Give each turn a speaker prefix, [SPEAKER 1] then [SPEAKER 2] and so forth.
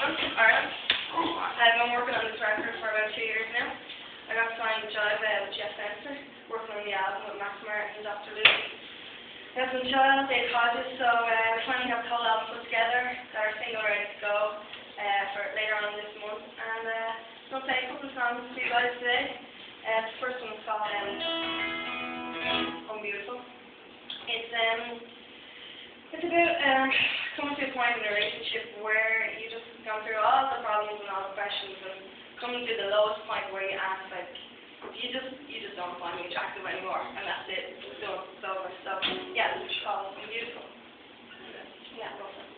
[SPEAKER 1] Um, Dublin, Ireland. I've been working on this record for about two years now. I got signed a job uh, with Jeff Fenster, working on the album with Max Martin and Dr. Luke. We have some child, Dave Hodges, so uh, we finally have the whole album put together, got our single ready to go uh, for later on this month, and uh, we'll play a couple of songs for you guys today. Uh, the first one is called um, Unbeautiful. It's um, it's about um, coming to a point in a relationship gone through all the problems and all the questions, and coming to the lowest point where you ask like you just you just don't find me attractive anymore and that's it. It's done, over. So yeah, the control beautiful. Yeah, go for it.